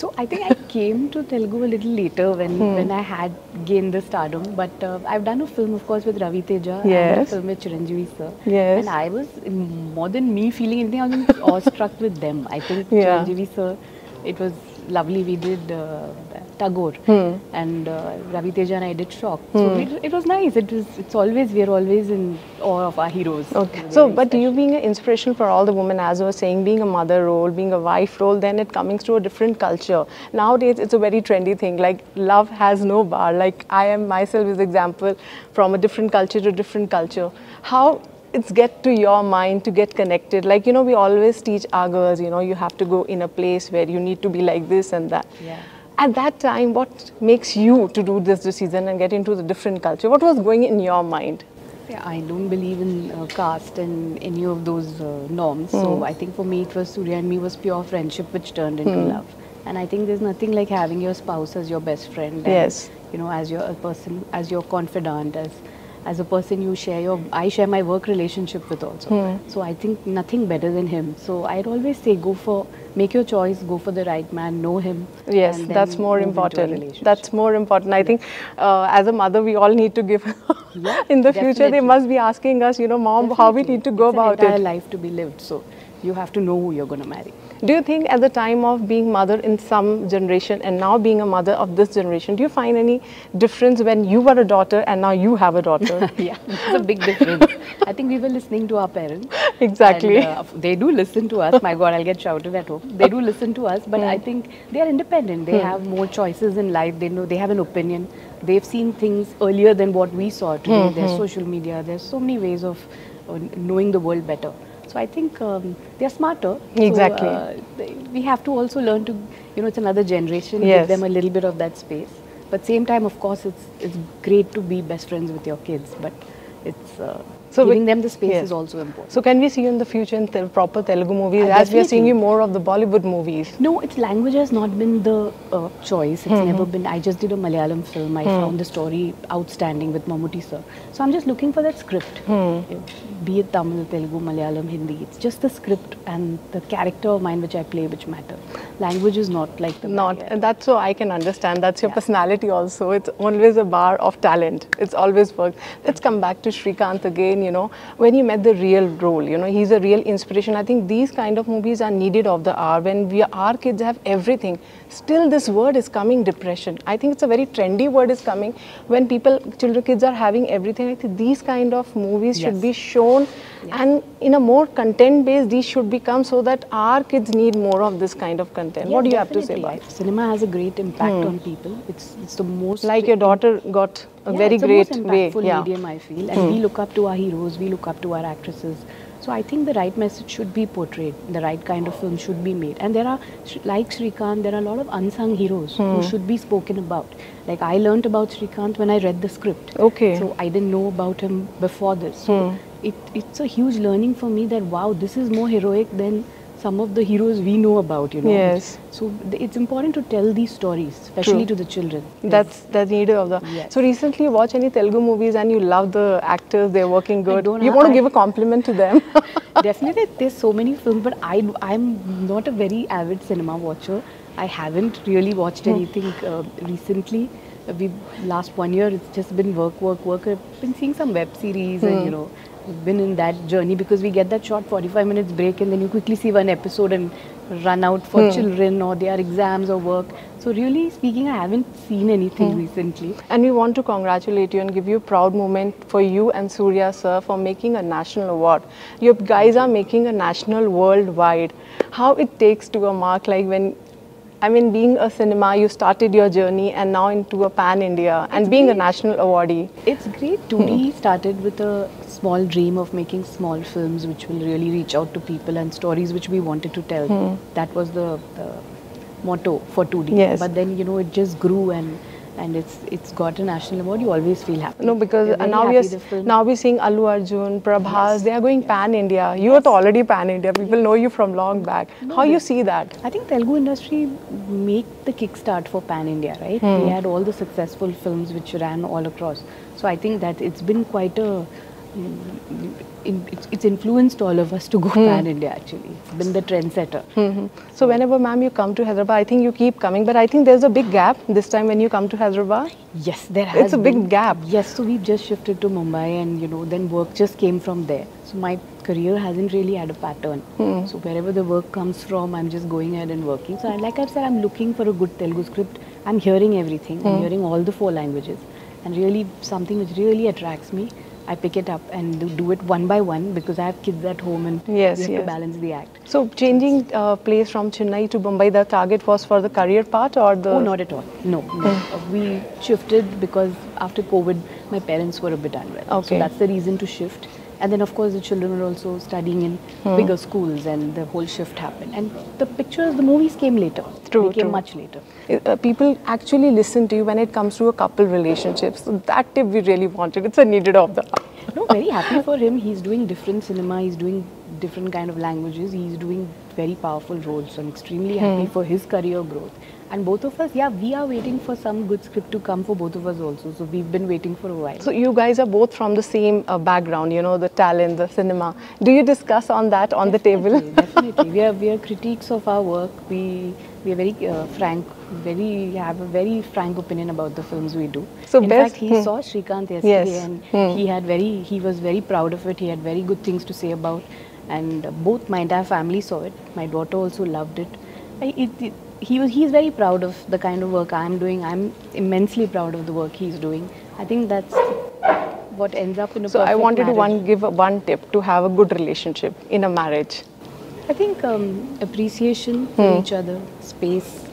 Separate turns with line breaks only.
So I think I came to Telugu a little later when, when I had gained the stardom. But uh, I've done a film, of course, with Ravi Teja and a film with Chiranjeevi sir.
Yes.
And I was more than me feeling anything. I was awestruck with them. I think
Yeah.
Chiranjeevi sir, it was lovely. We did uh, Tagore and uh, Ravi Teja and I did Shock. So it, it was nice. It was. It's always we are always in awe of our heroes.
Okay.
They're
So, but you being an inspiration for all the women, as I was saying, being a mother role, being a wife role, then it comes to a different culture. Nowadays, it's a very trendy thing. Like love has no bar. Like I am myself is example from a different culture to different culture. How it's get to your mind to get connected. Like you know, we always teach our girls. You know, you have to go in a place where you need to be like this and that.
Yeah.
At that time, what makes you to do this decision and get into the different culture? What was going in your mind?
Yeah, I don't believe in uh, caste and any of those uh, norms. So I think for me it was Suriya and me was pure friendship which turned into love. And I think there's nothing like having your spouse as your best friend. And,
Yes.
You know, as your a person, as your confidant, as as a person you share your. I share my work relationship with also. So I think nothing better than him. So I'd always say go for make your choice, go for the right man, know him.
Yes, that's more
move into a
important. That's more important. I think uh, as a mother, we all need to give.
Yeah,
in the future, they must be asking us, you know, mom, how we need to go
it's
about
an entire
it.
life to be lived. So you have to know who you're going to marry.
Do you think at the time of being mother in some generation and now being a mother of this generation, do you find any difference when you were a daughter and now you have a daughter?
yeah, it's a big difference. I think we were listening to our parents.
Exactly.
And, uh, they do listen to us. My God, I'll get shouted at home. They do listen to us, but I think they are independent. They have more choices in life. They know they have an opinion. They've seen things earlier than what we saw today. There's social media. There's so many ways of uh, knowing the world better. So I think um, they're smarter. So,
Exactly.
uh, they- we have to also learn to, you know, it's another generation.
Yes.
Give them a little bit of that space. But same time, of course, it's it's great to be best friends with your kids. But it's uh,
So
giving
with-
them the space is also important.
so can we see you in the future in tel- proper Telugu movies
Uh,
as we are seeing you more of the Bollywood movies?
No, its language has not been the uh, choice. It's never been. I just did a Malayalam film. I found the story outstanding with Mammootty sir. So I'm just looking for that script. Be it Tamil, Telugu, Malayalam, Hindi. It's just the script and the character of mine which I play which matter. Language is not like the
Not,
barrier.
that's so I can understand. That's your
Yeah.
personality also. It's always a bar of talent. It's always worked. Let's come back to Shrikant again. You know, when you met the real role, you know, he's a real inspiration. I think these kind of movies are needed of the hour. When we our kids have everything, still this word is coming depression. I think it's a very trendy word is coming. When people, children, kids are having everything. I think these kind of movies should be shown, and in a more content based, these should become so that our kids need more of this kind of content. What do you have to say about? it?
Cinema has a great impact hmm. on people. It's it's the most
Like your daughter got a
Yeah,
very great
most
way. Yeah.
medium I feel, and hmm. we look up to our heroes, we look up to our actresses. So I think the right message should be portrayed, the right kind of film should be made, and there are like Srikant, there are a lot of unsung heroes who hmm. should be spoken about. Like I learnt about Srikant when I read the script.
Okay.
So I didn't know about him before this. So hmm. it, it's a huge learning for me that wow, this is more heroic than some of the heroes we know about. You know.
Yes.
So it's important to tell these stories, especially
True.
to the children.
That's that's needed of the.
Yes.
So recently, you watch any Telugu movies and you love the actors. They're working good. You want to give a compliment to them.
Definitely, there's so many films, but I I'm not a very avid cinema watcher. I haven't really watched anything uh, recently. We last one year it's just been work, work, work. I've been seeing some web series, and you know, been in that journey because we get that short 45 minutes break, and then you quickly see one episode and run out for hmm. children or their exams or work. So really speaking, I haven't seen anything hmm. recently.
and we want to congratulate you and give you a proud moment for you and Suriya sir for making a national award. You guys are making a national worldwide. How it takes to a mark like when. I mean, being a cinema, you started your journey and now into a pan India and being a national awardee.
It's great. 2D hmm. started with a small dream of making small films which will really reach out to people and stories which we wanted to tell. Hmm. That was the, the motto for 2D.
Yes.
But then you know it just grew and and it's it's got a national award. You always feel happy.
No, because
very
now we are now we're seeing Allu Arjun, Prabhas. They are going pan India. You are already pan India. People know you from long back. How you see that?
I think Telugu industry make the kickstart for Pan India, right? Hmm. They had all the successful films which ran all across. So I think that it's been quite a it's, it's influenced all of us to go hmm. pan India. Actually, it's been the trendsetter.
Mhm. So whenever, ma'am, you come to Hyderabad, I think you keep coming, but I think there's a big gap this time when you come to Hyderabad.
Yes, there has
It's a big
been-
gap.
Yes, so we've just shifted to Mumbai, and you know, then work just came from there. So my career hasn't really had a pattern. Hmm. So wherever the work comes from, I'm just going ahead and working. So I, like I said, I'm looking for a good Telugu script. I'm hearing everything. I'm hearing all the four languages, and really something which really attracts me. I pick it up and do, do it one by one because I have kids at home and
Yes,
we have
yes.
to balance the act.
So changing uh, place from Chennai to Mumbai, the target was for the career part or the?
Oh, not at all. No, no. Uh, We shifted because after COVID, my parents were a bit unwell.
Okay.
So that's the reason to shift. And then, of course, the children were also studying in
Hmm.
bigger schools, and the whole shift happened. And the pictures, the movies came later.
True,
They came
true.
much later.
Uh, people actually listen to you when it comes to a couple relationship. So that tip we really wanted. It's a needed of the hour.
Very happy for him. He's doing different cinema. He's doing different kind of languages. He's doing very powerful roles. So I'm extremely happy for his career growth. And both of us, yeah, we are waiting for some good script to come for both of us also. So we've been waiting for a while.
So you guys are both from the same uh, background, you know, the talent, the cinema. Do you discuss on that on the table?
Definitely, definitely. We are we are critiques of our work. We we are very uh, frank. Very have a very frank opinion about the films we do.
So
in
best-
fact, he
hmm.
saw Shrikant yesterday,
Yes.
and
Hmm.
he had very he was very proud of it. He had very good things to say about, and uh, both my entire family saw it. My daughter also loved it. I, it, it he was he's very proud of the kind of work I'm doing. I'm immensely proud of the work he's doing. I think that's what ends up in a
So I wanted to one give a, one tip to have a good relationship in a marriage.
I think um, appreciation for each other, space,